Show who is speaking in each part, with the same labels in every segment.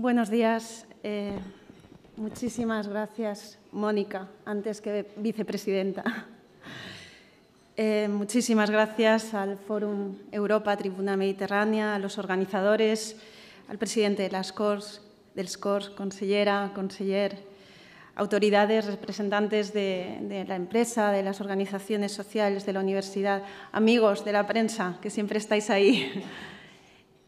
Speaker 1: Buenos días. Eh, muchísimas gracias, Mónica, antes que vicepresidenta. Eh, muchísimas gracias al Fórum Europa Tribuna Mediterránea, a los organizadores, al presidente de las CORS, del SCORS, consellera, conseller, autoridades, representantes de, la empresa, de las organizaciones sociales, de la universidad, amigos de la prensa, que siempre estáis ahí.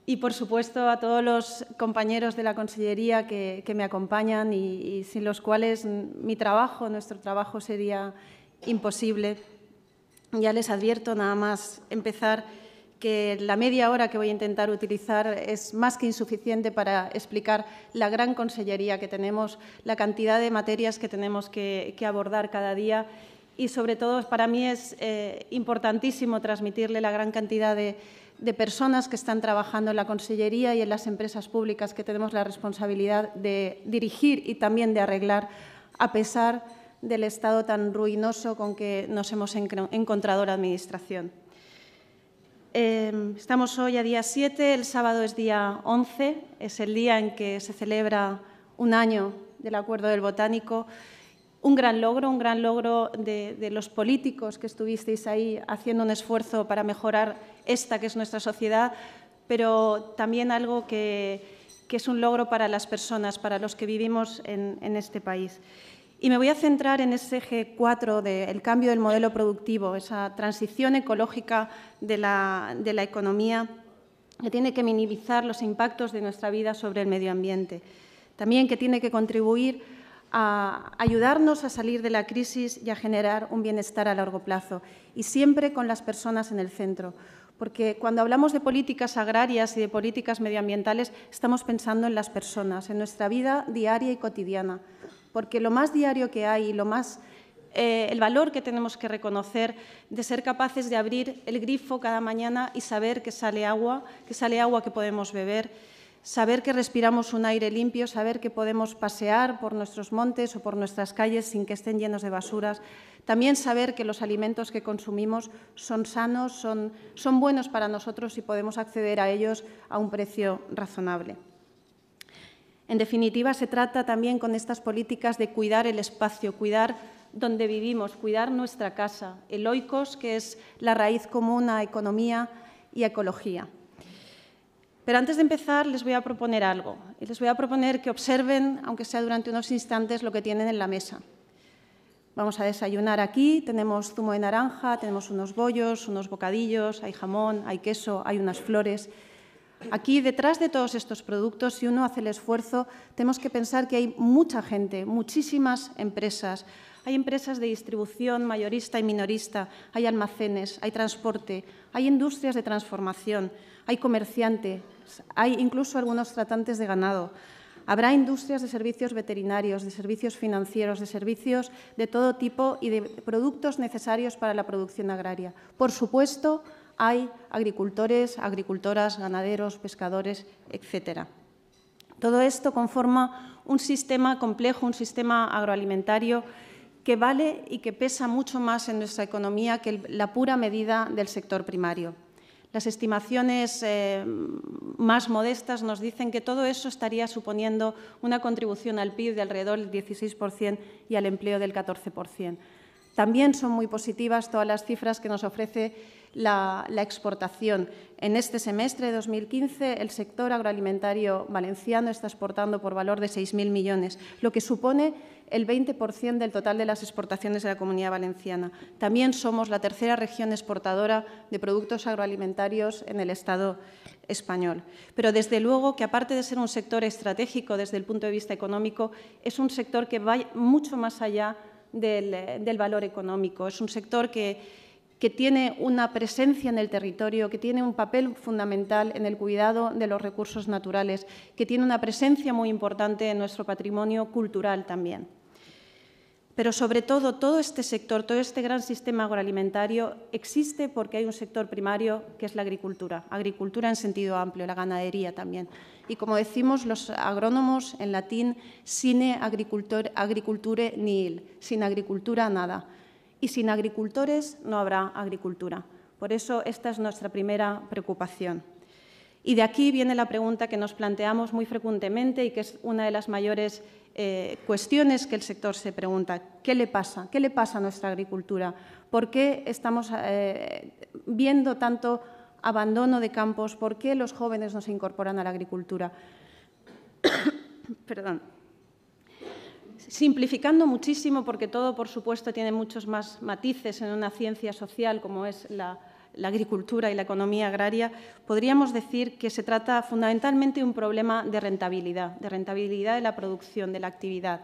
Speaker 1: Y, por supuesto, a todos los compañeros de la Consellería que, que me acompañan y, y sin los cuales mi trabajo, nuestro trabajo sería imposible. Ya les advierto nada más empezar que la media hora que voy a intentar utilizar es más que insuficiente para explicar la gran consellería que tenemos, la cantidad de materias que tenemos que, que abordar cada día y, sobre todo, para mí es eh, importantísimo transmitirle la gran cantidad de, de, personas que están trabajando en la consellería y en las empresas públicas que tenemos la responsabilidad de dirigir y también de arreglar, a pesar de del estado tan ruinoso con que nos hemos encontrado la Administración. Eh, estamos hoy a día 7, el sábado es día 11, es el día en que se celebra un año del Acuerdo del Botánico, un gran logro, un gran logro de, los políticos que estuvisteis ahí haciendo un esfuerzo para mejorar esta que es nuestra sociedad, pero también algo que, es un logro para las personas, para los que vivimos en, este país. Y me voy a centrar en ese eje 4 del cambio del modelo productivo, esa transición ecológica de la economía que tiene que minimizar los impactos de nuestra vida sobre el medio ambiente. También que tiene que contribuir a ayudarnos a salir de la crisis y a generar un bienestar a largo plazo, y siempre con las personas en el centro. Porque cuando hablamos de políticas agrarias y de políticas medioambientales, estamos pensando en las personas, en nuestra vida diaria y cotidiana porque lo más diario que hay, lo más, eh, el valor que tenemos que reconocer de ser capaces de abrir el grifo cada mañana y saber que sale agua, que sale agua que podemos beber, saber que respiramos un aire limpio, saber que podemos pasear por nuestros montes o por nuestras calles sin que estén llenos de basuras, también saber que los alimentos que consumimos son sanos, son, son buenos para nosotros y podemos acceder a ellos a un precio razonable. En definitiva, se trata también con estas políticas de cuidar el espacio, cuidar donde vivimos, cuidar nuestra casa, el oikos, que es la raíz común a economía y ecología. Pero antes de empezar, les voy a proponer algo. Y les voy a proponer que observen, aunque sea durante unos instantes, lo que tienen en la mesa. Vamos a desayunar aquí, tenemos zumo de naranja, tenemos unos bollos, unos bocadillos, hay jamón, hay queso, hay unas flores. Aquí, detrás de todos estos productos, si uno hace el esfuerzo, tenemos que pensar que hay mucha gente, muchísimas empresas. Hay empresas de distribución mayorista y minorista, hay almacenes, hay transporte, hay industrias de transformación, hay comerciantes, hay incluso algunos tratantes de ganado. Habrá industrias de servicios veterinarios, de servicios financieros, de servicios de todo tipo y de productos necesarios para la producción agraria. Por supuesto, hay agricultores, agricultoras, ganaderos, pescadores, etc. Todo esto conforma un sistema complejo, un sistema agroalimentario que vale y que pesa mucho más en nuestra economía que la pura medida del sector primario. Las estimaciones eh, más modestas nos dicen que todo eso estaría suponiendo una contribución al PIB de alrededor del 16% y al empleo del 14%. También son muy positivas todas las cifras que nos ofrece la, la, exportación. En este semestre de 2015, el sector agroalimentario valenciano está exportando por valor de 6.000 millones, lo que supone el 20% del total de las exportaciones de la Comunidad Valenciana. También somos la tercera región exportadora de productos agroalimentarios en el Estado español. Pero desde luego que, aparte de ser un sector estratégico desde el punto de vista económico, es un sector que va mucho más allá del, valor económico. Es un sector que que tiene una presencia en el territorio, que tiene un papel fundamental en el cuidado de los recursos naturales, que tiene una presencia muy importante en nuestro patrimonio cultural también. Pero sobre todo, todo este sector, todo este gran sistema agroalimentario existe porque hay un sector primario que es la agricultura, agricultura en sentido amplio, la ganadería también. Y como decimos los agrónomos en latín, sine agriculture nihil, sin agricultura nada y sin agricultores no habrá agricultura. Por eso esta es nuestra primera preocupación. Y de aquí viene la pregunta que nos planteamos muy frecuentemente y que es una de las mayores eh, cuestiones que el sector se pregunta. ¿Qué le pasa? ¿Qué le pasa a nuestra agricultura? ¿Por qué estamos eh, viendo tanto abandono de campos? ¿Por qué los jóvenes no se incorporan a la agricultura? Perdón. Simplificando muchísimo, porque todo, por supuesto, tiene muchos más matices en una ciencia social como es la, la agricultura y la economía agraria, podríamos decir que se trata fundamentalmente de un problema de rentabilidad, de rentabilidad de la producción, de la actividad.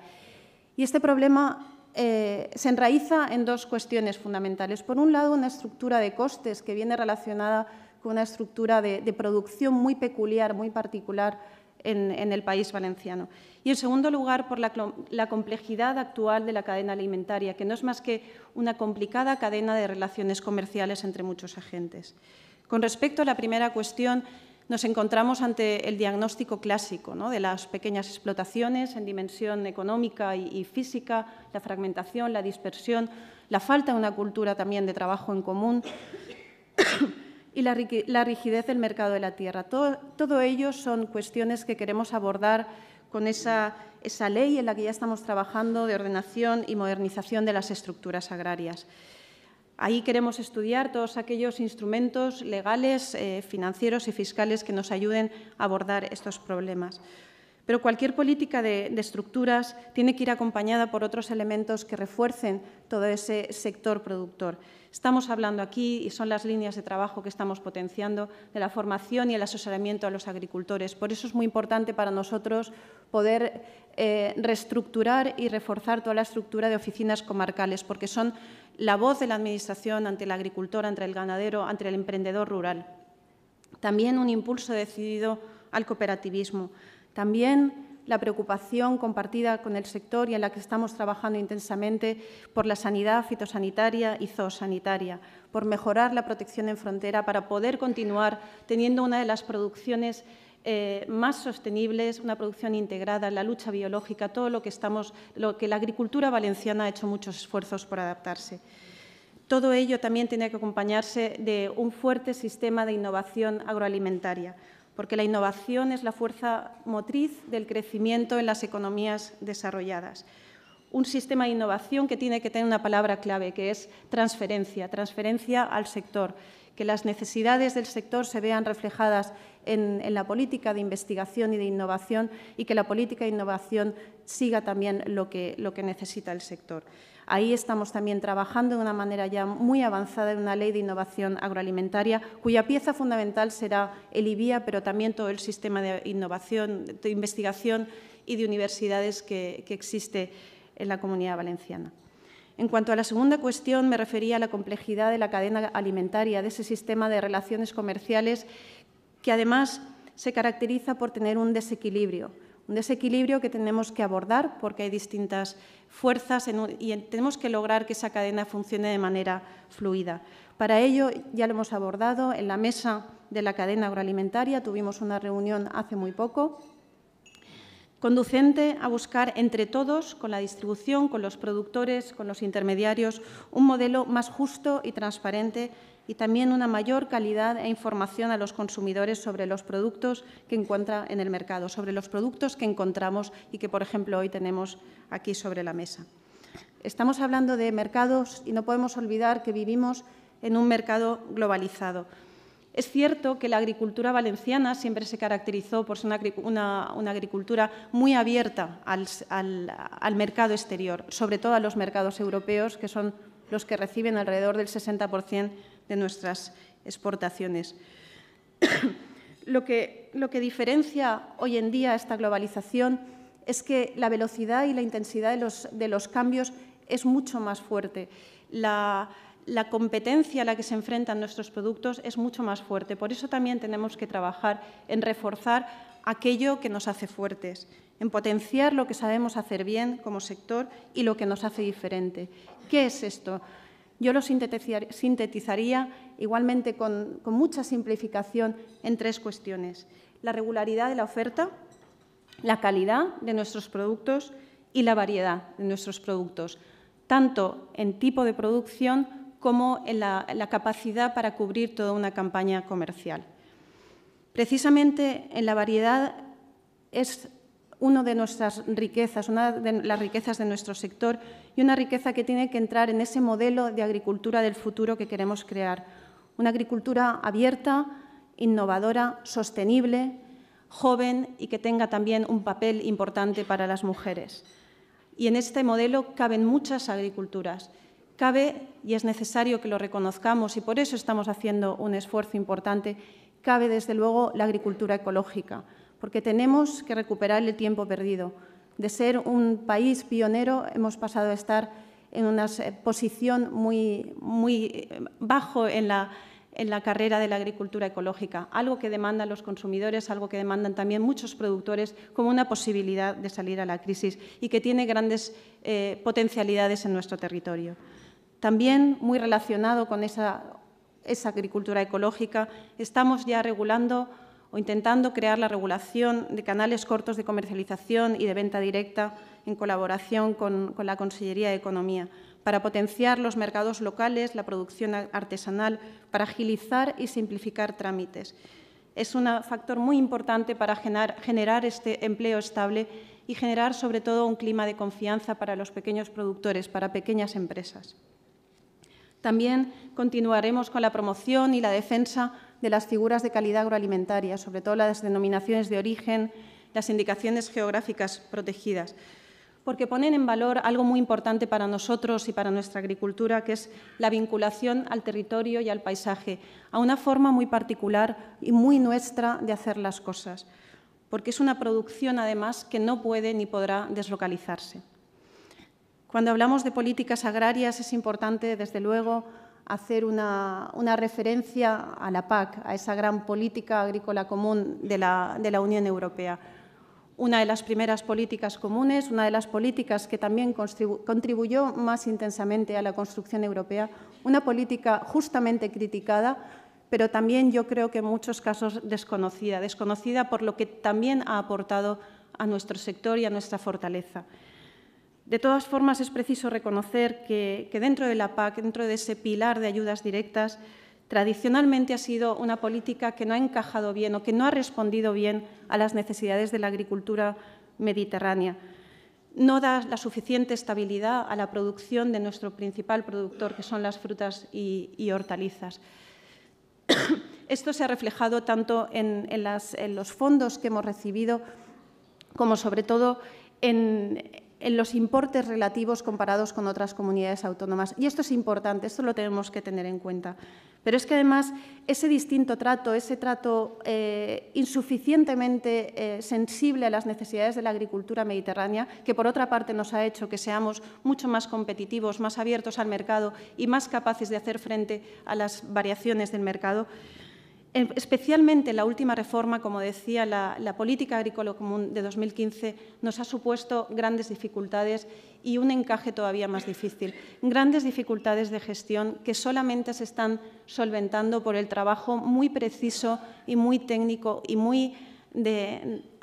Speaker 1: Y este problema eh, se enraiza en dos cuestiones fundamentales. Por un lado, una estructura de costes que viene relacionada con una estructura de producción muy peculiar, muy particular en, el país valenciano. Y, en segundo lugar, por la, complejidad actual de la cadena alimentaria, que no es más que una complicada cadena de relaciones comerciales entre muchos agentes. Con respecto a la primera cuestión, nos encontramos ante el diagnóstico clásico de las pequeñas explotaciones en dimensión económica y, física, la fragmentación, la dispersión, la falta de una cultura también de trabajo en común y la, rigidez del mercado de la tierra. Todo, ello son cuestiones que queremos abordar con esa, ley en la que ya estamos trabajando de ordenación y modernización de las estructuras agrarias. Ahí queremos estudiar todos aquellos instrumentos legales, eh, financieros y fiscales que nos ayuden a abordar estos problemas. Pero cualquier política de, estructuras tiene que ir acompañada por otros elementos que refuercen todo ese sector productor. Estamos hablando aquí, y son las líneas de trabajo que estamos potenciando, de la formación y el asesoramiento a los agricultores. Por eso es muy importante para nosotros poder eh, reestructurar y reforzar toda la estructura de oficinas comarcales, porque son la voz de la Administración ante el agricultor, ante el ganadero, ante el emprendedor rural. También un impulso decidido al cooperativismo. También la preocupación compartida con el sector y en la que estamos trabajando intensamente por la sanidad fitosanitaria y zoosanitaria, por mejorar la protección en frontera para poder continuar teniendo una de las producciones eh, más sostenibles, una producción integrada, la lucha biológica, todo lo que, estamos, lo que la agricultura valenciana ha hecho muchos esfuerzos por adaptarse. Todo ello también tiene que acompañarse de un fuerte sistema de innovación agroalimentaria, porque la innovación es la fuerza motriz del crecimiento en las economías desarrolladas. Un sistema de innovación que tiene que tener una palabra clave, que es transferencia, transferencia al sector, que las necesidades del sector se vean reflejadas en, la política de investigación y de innovación y que la política de innovación siga también lo que, necesita el sector. Ahí estamos también trabajando de una manera ya muy avanzada en una ley de innovación agroalimentaria, cuya pieza fundamental será el IBIA, pero también todo el sistema de innovación, de investigación y de universidades que, existe en la comunidad valenciana. En cuanto a la segunda cuestión, me refería a la complejidad de la cadena alimentaria, de ese sistema de relaciones comerciales que además se caracteriza por tener un desequilibrio un desequilibrio que tenemos que abordar porque hay distintas fuerzas y tenemos que lograr que esa cadena funcione de manera fluida. Para ello, ya lo hemos abordado en la mesa de la cadena agroalimentaria, tuvimos una reunión hace muy poco, conducente a buscar entre todos, con la distribución, con los productores, con los intermediarios, un modelo más justo y transparente y también una mayor calidad e información a los consumidores sobre los productos que encuentra en el mercado, sobre los productos que encontramos y que, por ejemplo, hoy tenemos aquí sobre la mesa. Estamos hablando de mercados y no podemos olvidar que vivimos en un mercado globalizado. Es cierto que la agricultura valenciana siempre se caracterizó por ser una, agricultura muy abierta al, al mercado exterior, sobre todo a los mercados europeos, que son los que reciben alrededor del 60% de nuestras exportaciones. lo, que, lo que diferencia hoy en día esta globalización es que la velocidad y la intensidad de los, de los cambios es mucho más fuerte. La, la, competencia a la que se enfrentan nuestros productos es mucho más fuerte. Por eso también tenemos que trabajar en reforzar aquello que nos hace fuertes, en potenciar lo que sabemos hacer bien como sector y lo que nos hace diferente. ¿Qué es esto? Yo lo sintetizaría igualmente con, mucha simplificación en tres cuestiones. La regularidad de la oferta, la calidad de nuestros productos y la variedad de nuestros productos, tanto en tipo de producción como en la, capacidad para cubrir toda una campaña comercial. Precisamente en la variedad es una de nuestras riquezas, una de las riquezas de nuestro sector y una riqueza que tiene que entrar en ese modelo de agricultura del futuro que queremos crear. Una agricultura abierta, innovadora, sostenible, joven y que tenga también un papel importante para las mujeres. Y en este modelo caben muchas agriculturas. Cabe, y es necesario que lo reconozcamos, y por eso estamos haciendo un esfuerzo importante, cabe desde luego la agricultura ecológica, porque tenemos que recuperar el tiempo perdido. De ser un país pionero hemos pasado a estar en una posición muy, muy eh, bajo en la, en la carrera de la agricultura ecológica, algo que demandan los consumidores, algo que demandan también muchos productores como una posibilidad de salir a la crisis y que tiene grandes eh, potencialidades en nuestro territorio. También muy relacionado con esa, esa agricultura ecológica, estamos ya regulando o intentando crear la regulación de canales cortos de comercialización y de venta directa en colaboración con, con la Consellería de Economía para potenciar los mercados locales, la producción artesanal, para agilizar y simplificar trámites. Es un factor muy importante para generar este empleo estable y generar sobre todo un clima de confianza para los pequeños productores, para pequeñas empresas. También continuaremos con la promoción y la defensa de las figuras de calidad agroalimentaria, sobre todo las denominaciones de origen, las indicaciones geográficas protegidas porque ponen en valor algo muy importante para nosotros y para nuestra agricultura, que es la vinculación al territorio y al paisaje, a una forma muy particular y muy nuestra de hacer las cosas, porque es una producción, además, que no puede ni podrá deslocalizarse. Cuando hablamos de políticas agrarias es importante, desde luego, hacer una, referencia a la PAC, a esa gran política agrícola común de la Unión Europea una de las primeras políticas comunes, una de las políticas que también contribuyó más intensamente a la construcción europea, una política justamente criticada, pero también yo creo que en muchos casos desconocida, desconocida por lo que también ha aportado a nuestro sector y a nuestra fortaleza. De todas formas, es preciso reconocer que, dentro de la PAC, dentro de ese pilar de ayudas directas, tradicionalmente ha sido una política que no ha encajado bien o que no ha respondido bien a las necesidades de la agricultura mediterránea. No da la suficiente estabilidad a la producción de nuestro principal productor, que son las frutas y, hortalizas. Esto se ha reflejado tanto en los fondos que hemos recibido como, sobre todo, en, en los importes relativos comparados con otras comunidades autónomas. Y esto es importante, esto lo tenemos que tener en cuenta. Pero es que además ese distinto trato, ese trato eh, insuficientemente eh, sensible a las necesidades de la agricultura mediterránea, que por otra parte nos ha hecho que seamos mucho más competitivos, más abiertos al mercado y más capaces de hacer frente a las variaciones del mercado, Especialmente la última reforma, como decía, la, política agrícola común de 2015 nos ha supuesto grandes dificultades y un encaje todavía más difícil. Grandes dificultades de gestión que solamente se están solventando por el trabajo muy preciso y muy técnico y muy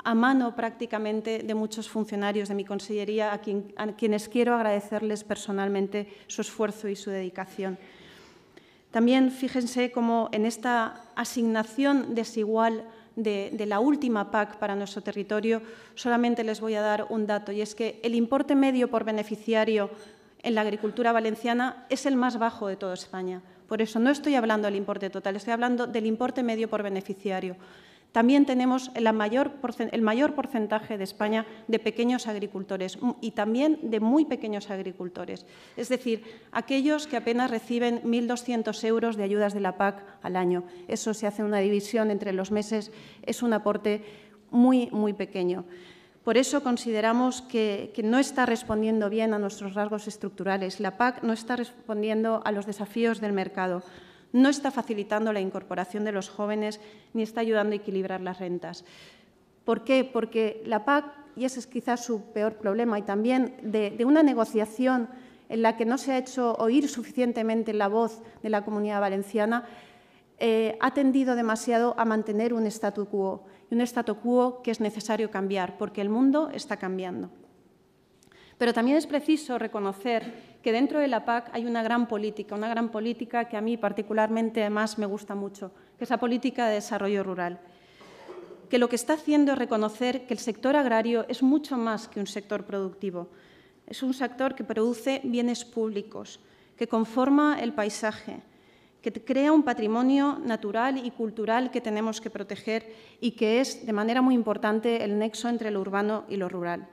Speaker 1: a mano prácticamente de muchos funcionarios de mi consellería, a quienes quiero agradecerles personalmente su esfuerzo y su dedicación. También fíjense cómo en esta asignación desigual de, la última PAC para nuestro territorio, solamente les voy a dar un dato, y es que el importe medio por beneficiario en la agricultura valenciana es el más bajo de toda España. Por eso no estoy hablando del importe total, estoy hablando del importe medio por beneficiario. También tenemos el mayor, porcentaje de España de pequeños agricultores y también de muy pequeños agricultores, es decir, aquellos que apenas reciben 1.200 euros de ayudas de la PAC al año. Eso se hace una división entre los meses, es un aporte muy, muy pequeño. Por eso consideramos que, que, no está respondiendo bien a nuestros rasgos estructurales. La PAC no está respondiendo a los desafíos del mercado no está facilitando la incorporación de los jóvenes ni está ayudando a equilibrar las rentas. ¿Por qué? Porque la PAC, y ese es quizás su peor problema, y también de, una negociación en la que no se ha hecho oír suficientemente la voz de la comunidad valenciana, eh, ha tendido demasiado a mantener un statu quo, y un statu quo que es necesario cambiar, porque el mundo está cambiando. Pero también es preciso reconocer que dentro de la PAC hay una gran política, una gran política que a mí particularmente además me gusta mucho, que es la política de desarrollo rural. que lo que está haciendo es reconocer que el sector agrario es mucho más que un sector productivo. Es un sector que produce bienes públicos, que conforma el paisaje, que crea un patrimonio natural y cultural que tenemos que proteger y que es, de manera muy importante, el nexo entre lo urbano y lo rural.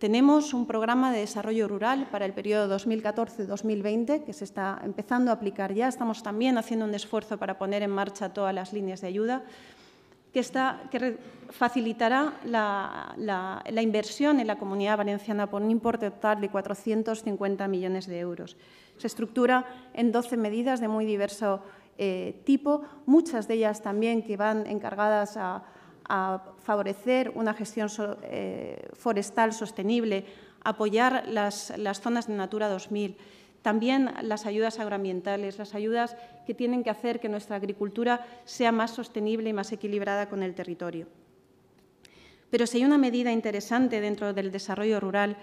Speaker 1: Tenemos un programa de desarrollo rural para el periodo 2014-2020 que se está empezando a aplicar ya. Estamos también haciendo un esfuerzo para poner en marcha todas las líneas de ayuda que, facilitará la, inversión en la comunidad valenciana por un importe total de 450 millones de euros. Se estructura en 12 medidas de muy diverso eh, tipo, muchas de ellas también que van encargadas a a favorecer una gestión eh, forestal sostenible, apoyar las, zonas de Natura 2000, también las ayudas agroambientales, las ayudas que tienen que hacer que nuestra agricultura sea más sostenible y más equilibrada con el territorio. Pero si hay una medida interesante dentro del desarrollo rural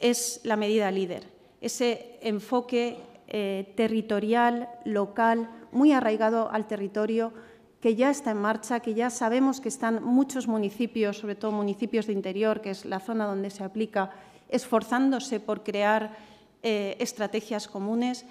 Speaker 1: es la medida líder, ese enfoque eh, territorial, local, muy arraigado al territorio, que ya está en marcha, que ya sabemos que están muchos municipios, sobre todo municipios de interior, que es la zona donde se aplica, esforzándose por crear eh, estrategias comunes.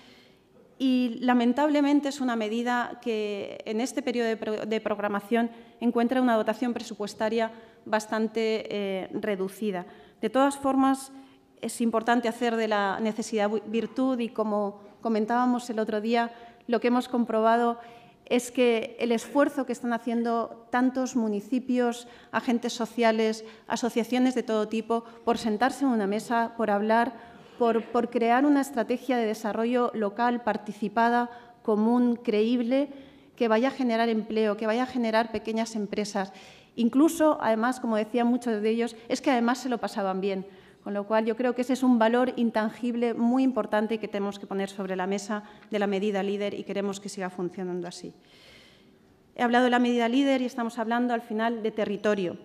Speaker 1: Y lamentablemente es una medida que en este periodo de, programación encuentra una dotación presupuestaria bastante eh, reducida. De todas formas, es importante hacer de la necesidad virtud y, como comentábamos el otro día, lo que hemos comprobado es que el esfuerzo que están haciendo tantos municipios, agentes sociales, asociaciones de todo tipo, por sentarse en una mesa, por hablar, por, crear una estrategia de desarrollo local participada, común, creíble, que vaya a generar empleo, que vaya a generar pequeñas empresas. Incluso, además, como decían muchos de ellos, es que además se lo pasaban bien. Con lo cual, yo creo que ese es un valor intangible muy importante que tenemos que poner sobre la mesa de la medida líder y queremos que siga funcionando así. He hablado de la medida líder y estamos hablando al final de territorio.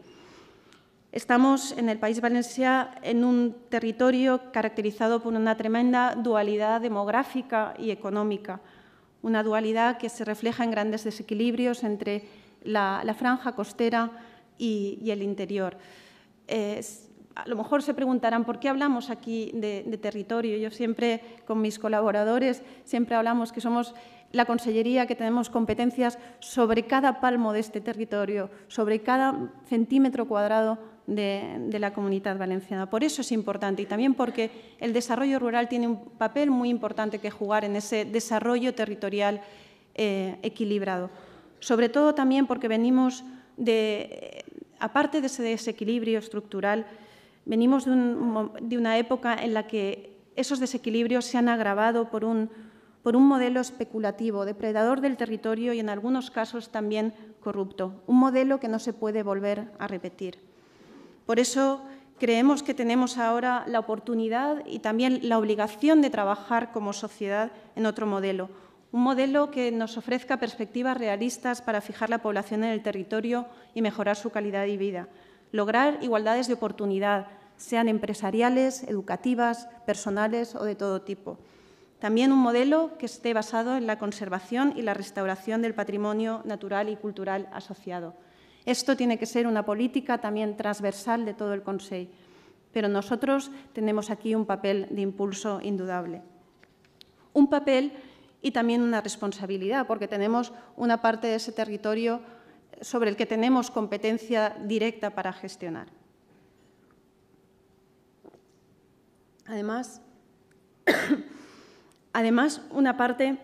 Speaker 1: Estamos en el País Valencia en un territorio caracterizado por una tremenda dualidad demográfica y económica, una dualidad que se refleja en grandes desequilibrios entre la, franja costera y, el interior a lo mejor se preguntarán por qué hablamos aquí de, territorio. Yo siempre, con mis colaboradores, siempre hablamos que somos la Consellería que tenemos competencias sobre cada palmo de este territorio, sobre cada centímetro cuadrado de, la comunidad valenciana. Por eso es importante y también porque el desarrollo rural tiene un papel muy importante que jugar en ese desarrollo territorial eh, equilibrado. Sobre todo también porque venimos de, aparte de ese desequilibrio estructural, Venimos de, una época en la que esos desequilibrios se han agravado por un, modelo especulativo, depredador del territorio y en algunos casos también corrupto, un modelo que no se puede volver a repetir. Por eso creemos que tenemos ahora la oportunidad y también la obligación de trabajar como sociedad en otro modelo, un modelo que nos ofrezca perspectivas realistas para fijar la población en el territorio y mejorar su calidad de vida, lograr igualdades de oportunidad, sean empresariales, educativas, personales o de todo tipo. También un modelo que esté basado en la conservación y la restauración del patrimonio natural y cultural asociado. Esto tiene que ser una política también transversal de todo el Consejo, pero nosotros tenemos aquí un papel de impulso indudable. Un papel y también una responsabilidad, porque tenemos una parte de ese territorio sobre el que tenemos competencia directa para gestionar. Además, además una parte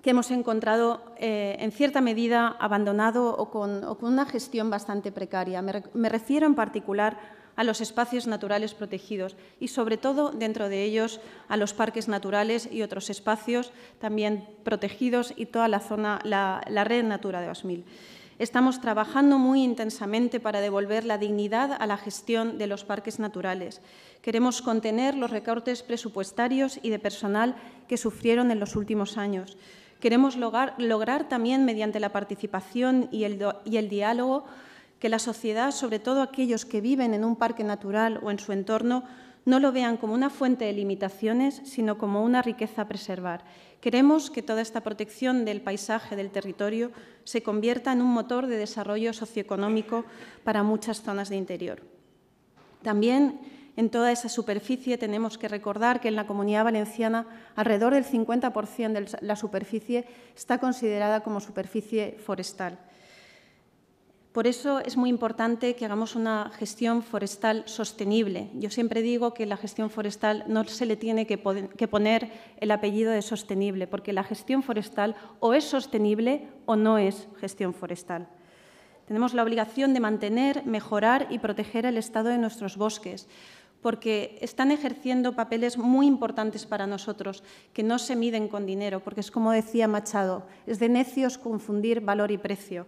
Speaker 1: que hemos encontrado eh, en cierta medida abandonado o con, una gestión bastante precaria. Me, refiero en particular a los espacios naturales protegidos y, sobre todo, dentro de ellos, a los parques naturales y otros espacios también protegidos y toda la zona, la, la red Natura de 2000. Estamos trabajando muy intensamente para devolver la dignidad a la gestión de los parques naturales. Queremos contener los recortes presupuestarios y de personal que sufrieron en los últimos años. Queremos lograr, también, mediante la participación y el, diálogo, que la sociedad, sobre todo aquellos que viven en un parque natural o en su entorno, no lo vean como una fuente de limitaciones, sino como una riqueza a preservar. Queremos que toda esta protección del paisaje, del territorio, se convierta en un motor de desarrollo socioeconómico para muchas zonas de interior. También en toda esa superficie tenemos que recordar que en la comunidad valenciana alrededor del 50% de la superficie está considerada como superficie forestal. Por eso es muy importante que hagamos una gestión forestal sostenible. Yo siempre digo que la gestión forestal no se le tiene que, poner el apellido de sostenible, porque la gestión forestal o es sostenible o no es gestión forestal. Tenemos la obligación de mantener, mejorar y proteger el estado de nuestros bosques, porque están ejerciendo papeles muy importantes para nosotros, que no se miden con dinero, porque es como decía Machado, es de necios confundir valor y precio.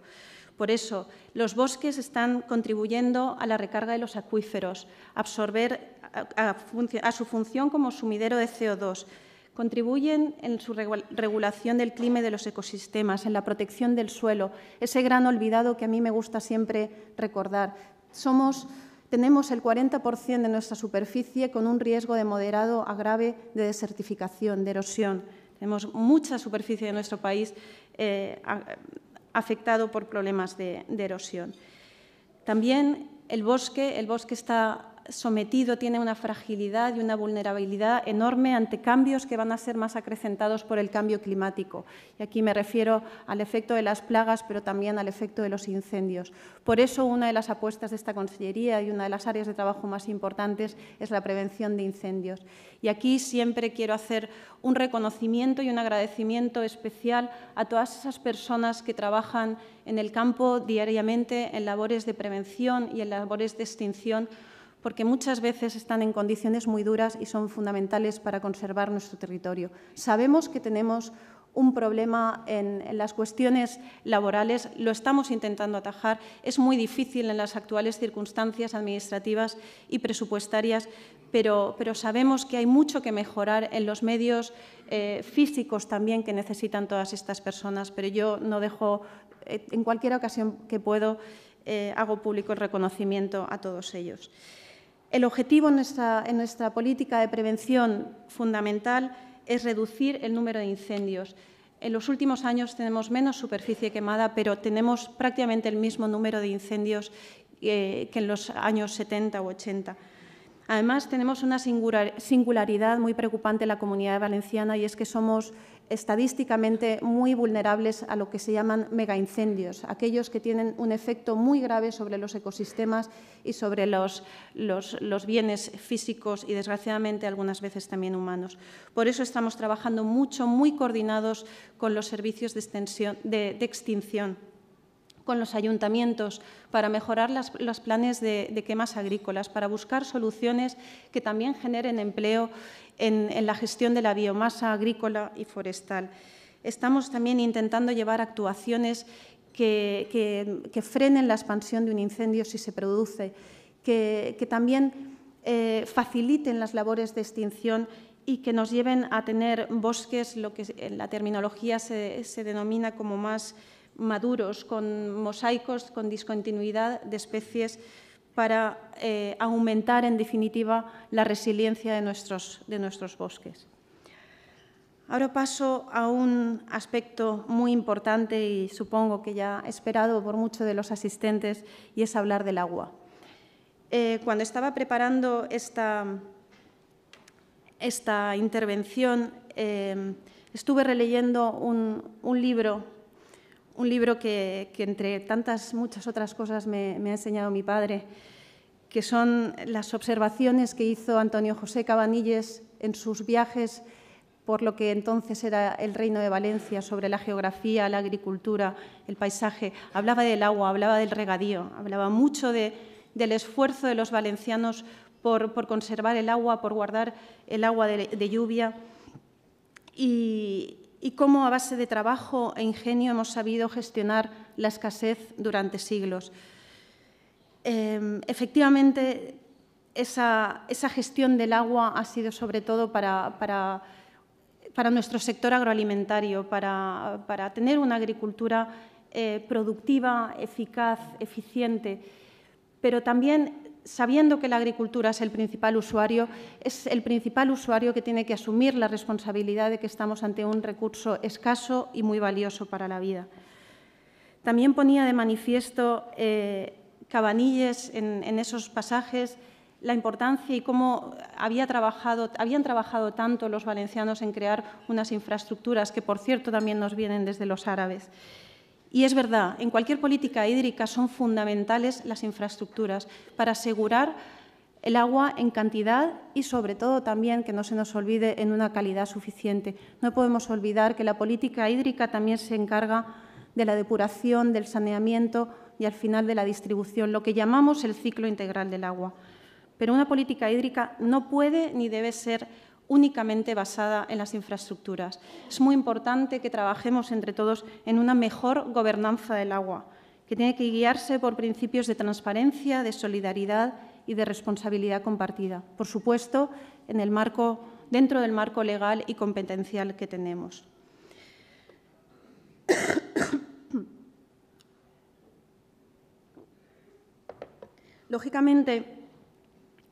Speaker 1: Por eso, los bosques están contribuyendo a la recarga de los acuíferos, a absorber a, su función como sumidero de CO2, contribuyen en su regulación del clima y de los ecosistemas, en la protección del suelo, ese gran olvidado que a mí me gusta siempre recordar. Somos, tenemos el 40% de nuestra superficie con un riesgo de moderado a grave de desertificación, de erosión. Tenemos mucha superficie de nuestro país eh, afectado por problemas de, erosión. También el bosque, el bosque está sometido tiene una fragilidad y una vulnerabilidad enorme ante cambios que van a ser más acrecentados por el cambio climático. Y aquí me refiero al efecto de las plagas, pero también al efecto de los incendios. Por eso, una de las apuestas de esta Consellería y una de las áreas de trabajo más importantes es la prevención de incendios. Y aquí siempre quiero hacer un reconocimiento y un agradecimiento especial a todas esas personas que trabajan en el campo diariamente en labores de prevención y en labores de extinción porque muchas veces están en condiciones muy duras y son fundamentales para conservar nuestro territorio. Sabemos que tenemos un problema en, las cuestiones laborales, lo estamos intentando atajar. Es muy difícil en las actuales circunstancias administrativas y presupuestarias, pero, sabemos que hay mucho que mejorar en los medios eh, físicos también que necesitan todas estas personas, pero yo no dejo, eh, en cualquier ocasión que puedo, eh, hago público el reconocimiento a todos ellos. El objetivo en nuestra, política de prevención fundamental es reducir el número de incendios. En los últimos años tenemos menos superficie quemada, pero tenemos prácticamente el mismo número de incendios eh, que en los años 70 u 80. Además, tenemos una singularidad muy preocupante en la comunidad valenciana y es que somos estadísticamente muy vulnerables a lo que se llaman megaincendios, aquellos que tienen un efecto muy grave sobre los ecosistemas y sobre los, bienes físicos y, desgraciadamente, algunas veces también humanos. Por eso estamos trabajando mucho, muy coordinados con los servicios de extinción con los ayuntamientos para mejorar los planes de, quemas agrícolas, para buscar soluciones que también generen empleo en, la gestión de la biomasa agrícola y forestal. Estamos también intentando llevar actuaciones que, frenen la expansión de un incendio si se produce, que, también eh, faciliten las labores de extinción y que nos lleven a tener bosques, lo que en la terminología se denomina como más maduros, con mosaicos, con discontinuidad de especies para eh, aumentar, en definitiva, la resiliencia de nuestros, de nuestros bosques. Ahora paso a un aspecto muy importante y supongo que ya esperado por muchos de los asistentes, y es hablar del agua. Eh, cuando estaba preparando esta, esta intervención, eh, estuve releyendo un, un libro un libro que, entre tantas muchas otras cosas me, ha enseñado mi padre, que son las observaciones que hizo Antonio José Cabanilles en sus viajes por lo que entonces era el Reino de Valencia, sobre la geografía, la agricultura, el paisaje. Hablaba del agua, hablaba del regadío, hablaba mucho del esfuerzo de los valencianos por, conservar el agua, por guardar el agua de, de lluvia. Y, y cómo a base de trabajo e ingenio hemos sabido gestionar la escasez durante siglos. Em, efectivamente, esa, gestión del agua ha sido sobre todo para, nuestro sector agroalimentario, para, tener una agricultura eh, productiva, eficaz, eficiente, pero también sabiendo que la agricultura es el principal usuario, es el principal usuario que tiene que asumir la responsabilidad de que estamos ante un recurso escaso y muy valioso para la vida. También ponía de manifiesto eh, Cabanilles en, esos pasajes la importancia y cómo habían trabajado tanto los valencianos en crear unas infraestructuras que, por cierto, también nos vienen desde los árabes. Y es verdad, en cualquier política hídrica son fundamentales las infraestructuras para asegurar el agua en cantidad y, sobre todo, también que no se nos olvide en una calidad suficiente. No podemos olvidar que la política hídrica también se encarga de la depuración, del saneamiento y, al final, de la distribución, lo que llamamos el ciclo integral del agua. Pero una política hídrica no puede ni debe ser únicamente basada en las infraestructuras. Es muy importante que trabajemos entre todos en una mejor gobernanza del agua, que tiene que guiarse por principios de transparencia, de solidaridad y de responsabilidad compartida. Por supuesto, en el marco, dentro del marco legal y competencial que tenemos. Lógicamente,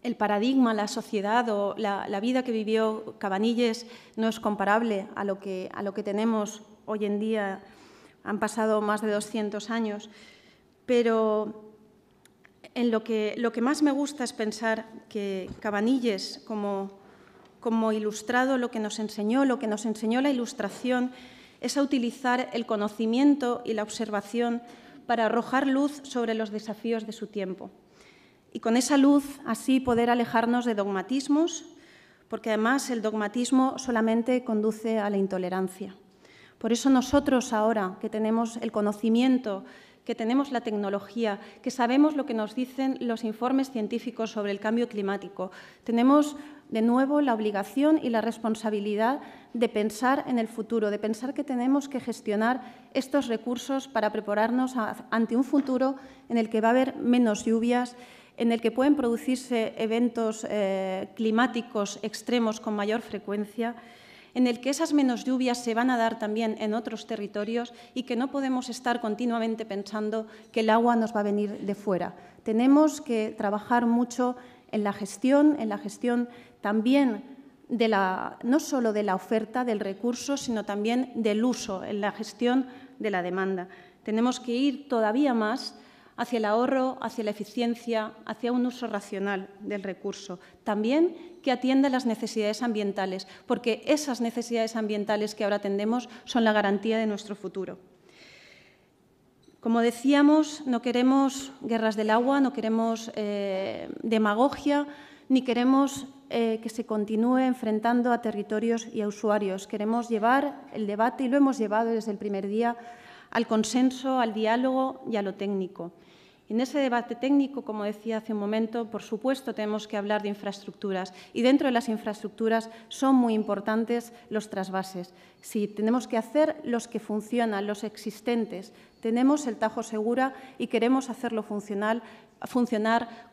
Speaker 1: el paradigma, la sociedad o la, vida que vivió Cabanilles no es comparable a lo, que, tenemos hoy en día. Han pasado más de 200 años, pero en lo que, lo que más me gusta es pensar que Cabanilles, como, como ilustrado, lo que nos enseñó, lo que nos enseñó la ilustración, es a utilizar el conocimiento y la observación para arrojar luz sobre los desafíos de su tiempo y con esa luz así poder alejarnos de dogmatismos, porque además el dogmatismo solamente conduce a la intolerancia. Por eso nosotros ahora que tenemos el conocimiento, que tenemos la tecnología, que sabemos lo que nos dicen los informes científicos sobre el cambio climático, tenemos de nuevo la obligación y la responsabilidad de pensar en el futuro, de pensar que tenemos que gestionar estos recursos para prepararnos ante un futuro en el que va a haber menos lluvias, en el que pueden producirse eventos eh, climáticos extremos con mayor frecuencia, en el que esas menos lluvias se van a dar también en otros territorios y que no podemos estar continuamente pensando que el agua nos va a venir de fuera. Tenemos que trabajar mucho en la gestión, en la gestión también de la, no solo de la oferta del recurso, sino también del uso, en la gestión de la demanda. Tenemos que ir todavía más hacia el ahorro, hacia la eficiencia, hacia un uso racional del recurso. También que atienda las necesidades ambientales, porque esas necesidades ambientales que ahora atendemos son la garantía de nuestro futuro. Como decíamos, no queremos guerras del agua, no queremos eh, demagogia, ni queremos eh, que se continúe enfrentando a territorios y a usuarios. Queremos llevar el debate, y lo hemos llevado desde el primer día, al consenso, al diálogo y a lo técnico. En ese debate técnico, como decía hace un momento, por supuesto tenemos que hablar de infraestructuras y dentro de las infraestructuras son muy importantes los trasvases. Si tenemos que hacer los que funcionan, los existentes, tenemos el Tajo Segura y queremos hacerlo funcionar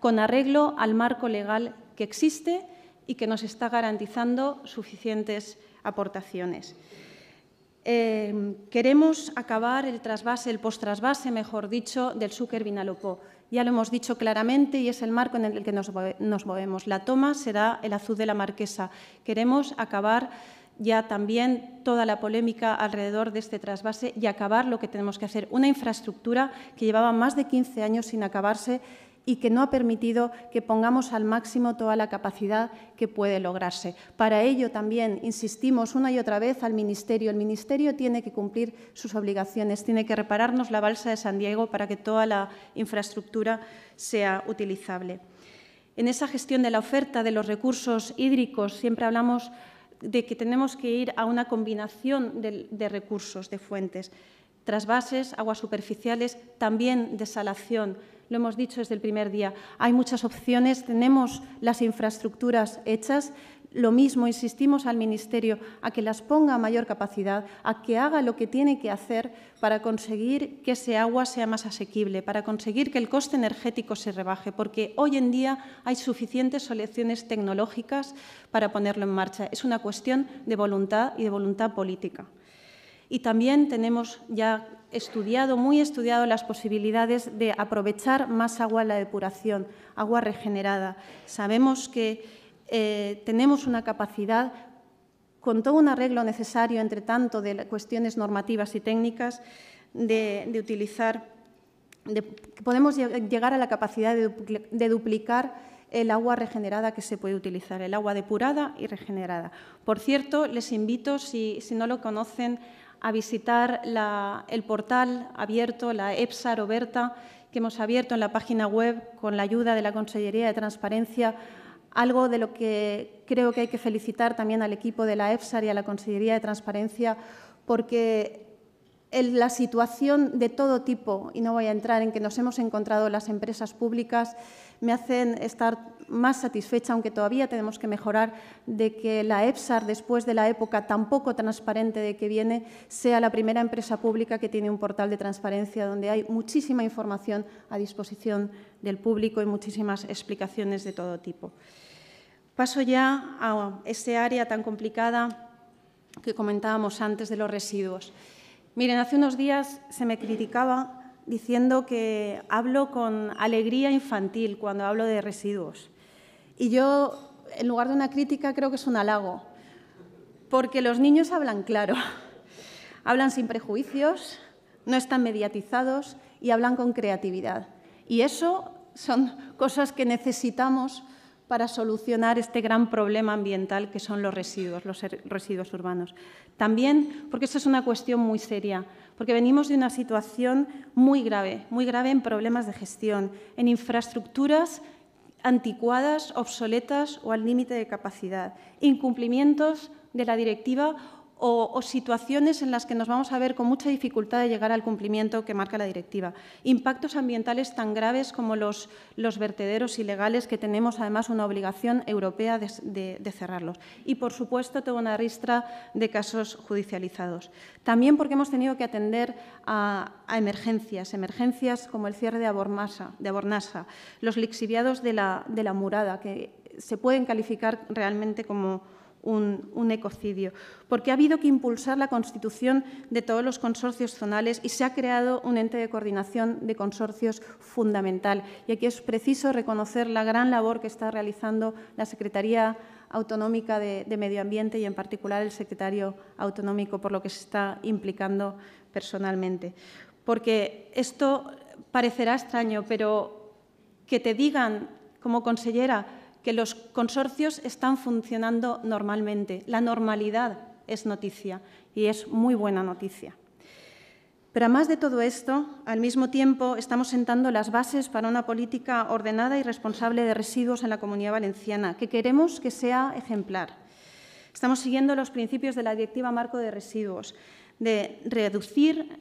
Speaker 1: con arreglo al marco legal que existe y que nos está garantizando suficientes aportaciones. Em, queremos acabar el trasvase, el post-trasvase, mejor dicho, del Súquer Vinalopó. Ya lo hemos dicho claramente y es el marco en el que nos, movemos. La toma será el azul de la Marquesa. Queremos acabar ya también toda la polémica alrededor de este trasvase y acabar lo que tenemos que hacer, una infraestructura que llevaba más de 15 años sin acabarse y que no ha permitido que pongamos al máximo toda la capacidad que puede lograrse. Para ello también insistimos una y otra vez al Ministerio. El Ministerio tiene que cumplir sus obligaciones, tiene que repararnos la balsa de San Diego para que toda la infraestructura sea utilizable. En esa gestión de la oferta de los recursos hídricos siempre hablamos de que tenemos que ir a una combinación de, recursos, de fuentes, trasvases, aguas superficiales, también desalación, lo hemos dicho desde el primer día, hay muchas opciones, tenemos las infraestructuras hechas, lo mismo, insistimos al Ministerio a que las ponga a mayor capacidad, a que haga lo que tiene que hacer para conseguir que ese agua sea más asequible, para conseguir que el coste energético se rebaje, porque hoy en día hay suficientes soluciones tecnológicas para ponerlo en marcha. Es una cuestión de voluntad y de voluntad política. Y también tenemos ya estudiado, muy estudiado, las posibilidades de aprovechar más agua en la depuración, agua regenerada. Sabemos que eh, tenemos una capacidad con todo un arreglo necesario, entre tanto, de cuestiones normativas y técnicas, de, utilizar, podemos llegar a la capacidad de, duplicar el agua regenerada que se puede utilizar, el agua depurada y regenerada. Por cierto, les invito, si, no lo conocen, a visitar el portal abierto, la EPSA Roberta, que hemos abierto en la página web con la ayuda de la Consellería de Transparencia. Algo de lo que creo que hay que felicitar también al equipo de la EFSAR y a la Consellería de Transparencia, porque la situación de todo tipo, y no voy a entrar en que nos hemos encontrado las empresas públicas, me hacen estar más satisfecha, aunque todavía tenemos que mejorar, de que la EPSAR, después de la época tan poco transparente de que viene, sea la primera empresa pública que tiene un portal de transparencia donde hay muchísima información a disposición del público y muchísimas explicaciones de todo tipo. Paso ya a ese área tan complicada que comentábamos antes de los residuos. Miren, hace unos días se me criticaba diciendo que hablo con alegría infantil cuando hablo de residuos. Y yo, en lugar de una crítica, creo que es un halago, porque los niños hablan claro, hablan sin prejuicios, no están mediatizados y hablan con creatividad. Y eso son cosas que necesitamos para solucionar este gran problema ambiental que son los residuos, los er, residuos urbanos. También porque esta es una cuestión muy seria, porque venimos de una situación muy grave, muy grave en problemas de gestión, en infraestructuras anticuadas, obsoletas o al límite de capacidad, incumplimientos de la directiva o, situaciones en las que nos vamos a ver con mucha dificultad de llegar al cumplimiento que marca la directiva. Impactos ambientales tan graves como los, vertederos ilegales, que tenemos además una obligación europea de, cerrarlos. Y, por supuesto, toda una ristra de casos judicializados. También porque hemos tenido que atender a, emergencias, emergencias como el cierre de Abornasa, los lixiviados de la Murada, que se pueden calificar realmente como un, ecocidio, porque ha habido que impulsar la constitución de todos los consorcios zonales y se ha creado un ente de coordinación de consorcios fundamental. Y aquí es preciso reconocer la gran labor que está realizando la Secretaría Autonómica de, de Medio Ambiente y, en particular, el secretario autonómico, por lo que se está implicando personalmente. Porque esto parecerá extraño, pero que te digan como consellera que los consorcios están funcionando normalmente. La normalidad es noticia y es muy buena noticia. Pero además de todo esto, al mismo tiempo estamos sentando las bases para una política ordenada y responsable de residuos en la comunidad valenciana, que queremos que sea ejemplar. Estamos siguiendo los principios de la Directiva Marco de Residuos, de reducir,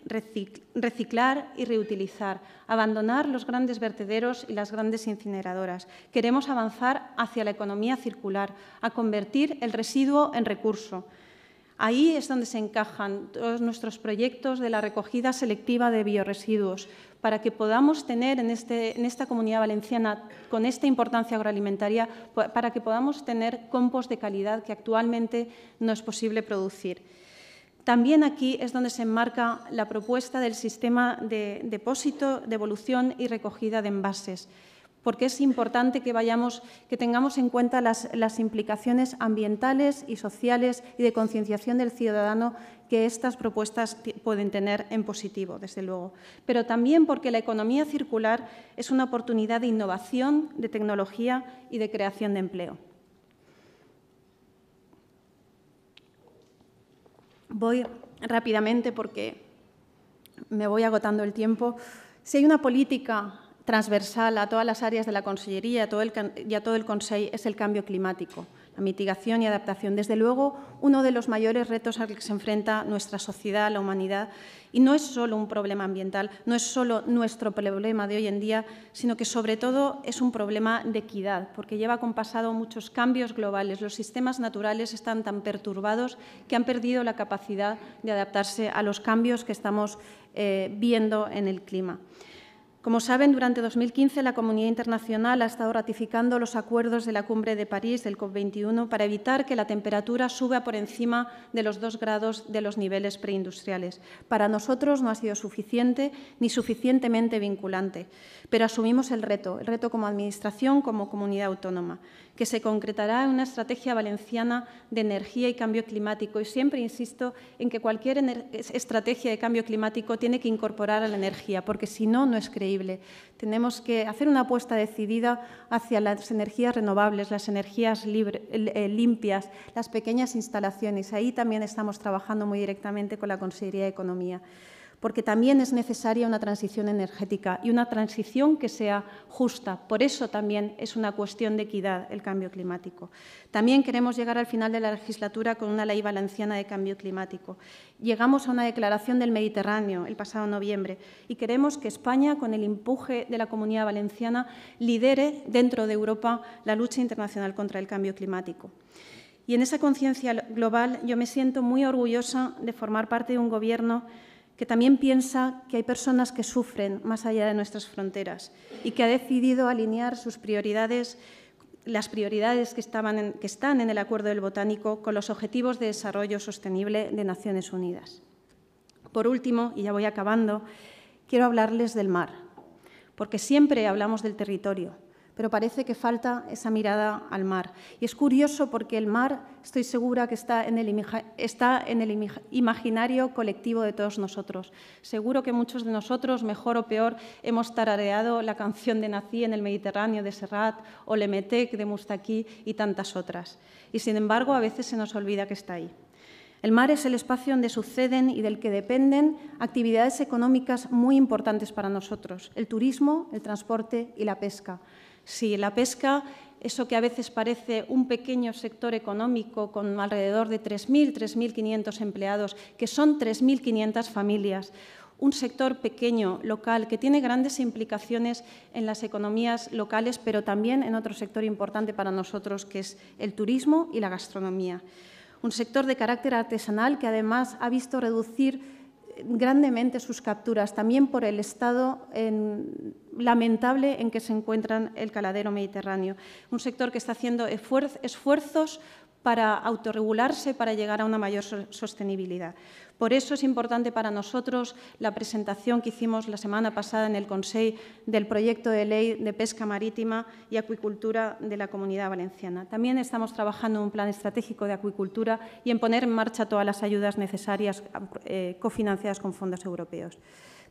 Speaker 1: reciclar y reutilizar, abandonar los grandes vertederos y las grandes incineradoras. Queremos avanzar hacia la economía circular, a convertir el residuo en recurso. Ahí es donde se encajan todos nuestros proyectos de la recogida selectiva de bioresiduos, para que podamos tener en, este, en esta comunidad valenciana, con esta importancia agroalimentaria, para que podamos tener compost de calidad que actualmente no es posible producir. También aquí es donde se enmarca la propuesta del sistema de depósito, devolución y recogida de envases, porque es importante que, vayamos, que tengamos en cuenta las, las implicaciones ambientales y sociales y de concienciación del ciudadano que estas propuestas pueden tener en positivo, desde luego. Pero también porque la economía circular es una oportunidad de innovación, de tecnología y de creación de empleo. Voy rápidamente porque me voy agotando el tiempo. Si hay una política transversal a todas las áreas de la Consellería y a todo el Consejo es el cambio climático la mitigación y adaptación. Desde luego, uno de los mayores retos al que se enfrenta nuestra sociedad, la humanidad, y no es solo un problema ambiental, no es solo nuestro problema de hoy en día, sino que sobre todo es un problema de equidad, porque lleva compasado muchos cambios globales. Los sistemas naturales están tan perturbados que han perdido la capacidad de adaptarse a los cambios que estamos eh, viendo en el clima. Como saben, durante 2015 la comunidad internacional ha estado ratificando los acuerdos de la Cumbre de París del COP21 para evitar que la temperatura suba por encima de los dos grados de los niveles preindustriales. Para nosotros no ha sido suficiente ni suficientemente vinculante, pero asumimos el reto, el reto como Administración, como comunidad autónoma que se concretará en una estrategia valenciana de energía y cambio climático. Y siempre insisto en que cualquier estrategia de cambio climático tiene que incorporar a la energía, porque si no, no es creíble. Tenemos que hacer una apuesta decidida hacia las energías renovables, las energías eh, limpias, las pequeñas instalaciones. Ahí también estamos trabajando muy directamente con la Consejería de Economía porque también es necesaria una transición energética y una transición que sea justa. Por eso también es una cuestión de equidad el cambio climático. También queremos llegar al final de la legislatura con una ley valenciana de cambio climático. Llegamos a una declaración del Mediterráneo el pasado noviembre y queremos que España, con el empuje de la comunidad valenciana, lidere dentro de Europa la lucha internacional contra el cambio climático. Y en esa conciencia global yo me siento muy orgullosa de formar parte de un Gobierno que también piensa que hay personas que sufren más allá de nuestras fronteras y que ha decidido alinear sus prioridades, las prioridades que, estaban que están en el Acuerdo del Botánico con los Objetivos de Desarrollo Sostenible de Naciones Unidas. Por último, y ya voy acabando, quiero hablarles del mar, porque siempre hablamos del territorio, pero parece que falta esa mirada al mar. Y es curioso porque el mar, estoy segura que está en el, imaginario colectivo de todos nosotros. Seguro que muchos de nosotros, mejor o peor, hemos tarareado la canción de Nací en el Mediterráneo de Serrat o Lemetec de Mustaquí y tantas otras. Y sin embargo, a veces se nos olvida que está ahí. El mar es el espacio donde suceden y del que dependen actividades económicas muy importantes para nosotros, el turismo, el transporte y la pesca. Si la pesca, eso que a veces parece un pequeño sector económico con alrededor de 3.000, 3.500 empleados, que son 3.500 familias, un sector pequeño, local, que tiene grandes implicaciones en las economías locales, pero también en otro sector importante para nosotros, que es el turismo y la gastronomía. Un sector de carácter artesanal que además ha visto reducir grandemente sus capturas, también por el estado lamentable en que se encuentra el caladero mediterráneo. Un sector que está haciendo esfuerzos para autorregularse, para llegar a una mayor sostenibilidad. Por eso es importante para nosotros la presentación que hicimos la semana pasada en el Consejo del proyecto de ley de pesca marítima y acuicultura de la Comunidad Valenciana. También estamos trabajando en un plan estratégico de acuicultura y en poner en marcha todas las ayudas necesarias eh, cofinanciadas con fondos europeos.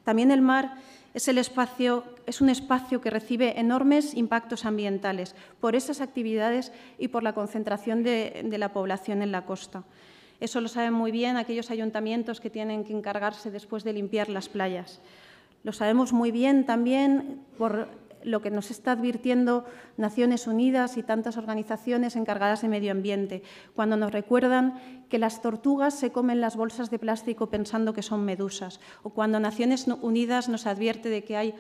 Speaker 1: También el mar es, un espacio que recibe enormes impactos ambientales por esas actividades y por la concentración de la población en la costa. Eso lo saben muy bien aquellos ayuntamientos que tienen que encargarse después de limpiar las playas. Lo sabemos muy bien también por lo que nos está advirtiendo Naciones Unidas y tantas organizaciones encargadas de medio ambiente, cuando nos recuerdan que las tortugas se comen las bolsas de plástico pensando que son medusas, o cuando Naciones Unidas nos advierte de que hay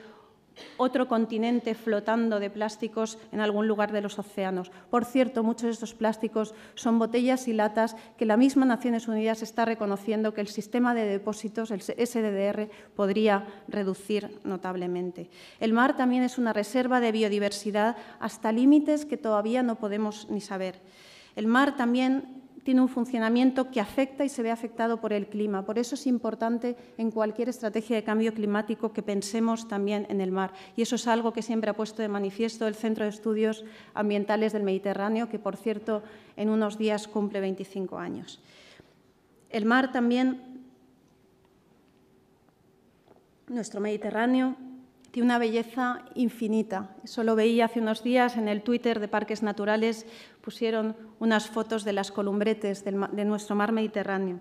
Speaker 1: otro continente flotando de plásticos en algún lugar de los océanos. Por cierto, muchos de estos plásticos son botellas y latas que la misma Naciones Unidas está reconociendo que el sistema de depósitos, el SDDR, podría reducir notablemente. El mar también es una reserva de biodiversidad hasta límites que todavía no podemos ni saber. El mar también tiene un funcionamiento que afecta y se ve afectado por el clima. Por eso es importante en cualquier estrategia de cambio climático que pensemos también en el mar. Y eso es algo que siempre ha puesto de manifiesto el Centro de Estudios Ambientales del Mediterráneo, que, por cierto, en unos días cumple 25 años. El mar también, nuestro Mediterráneo, tiene una belleza infinita. Eso lo veía hace unos días en el Twitter de Parques Naturales, pusieron unas fotos de las columbretes de nuestro mar Mediterráneo.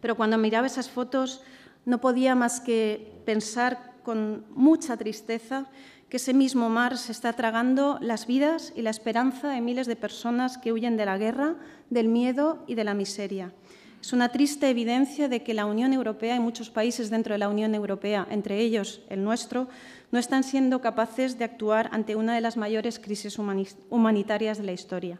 Speaker 1: Pero cuando miraba esas fotos no podía más que pensar con mucha tristeza que ese mismo mar se está tragando las vidas y la esperanza de miles de personas que huyen de la guerra, del miedo y de la miseria. Es una triste evidencia de que la Unión Europea y muchos países dentro de la Unión Europea, entre ellos el nuestro, no están siendo capaces de actuar ante una de las mayores crisis humanitarias de la historia.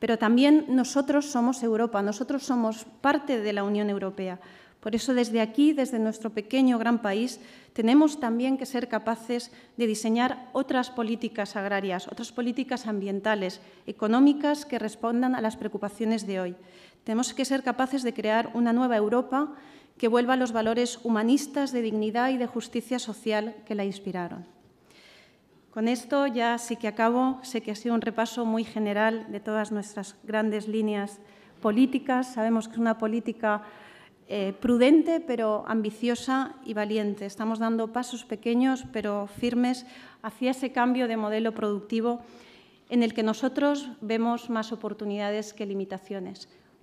Speaker 1: Pero también nosotros somos Europa, nosotros somos parte de la Unión Europea. Por eso, desde aquí, desde nuestro pequeño gran país, tenemos también que ser capaces de diseñar otras políticas agrarias, otras políticas ambientales, económicas que respondan a las preocupaciones de hoy. Tenemos que ser capaces de crear una nueva Europa que vuelva a los valores humanistas de dignidad y de justicia social que la inspiraron. Con esto ya sí que acabo. Sé que ha sido un repaso muy general de todas nuestras grandes líneas políticas. Sabemos que es una política eh, prudente, pero ambiciosa y valiente. Estamos dando pasos pequeños, pero firmes, hacia ese cambio de modelo productivo en el que nosotros vemos más oportunidades que limitaciones.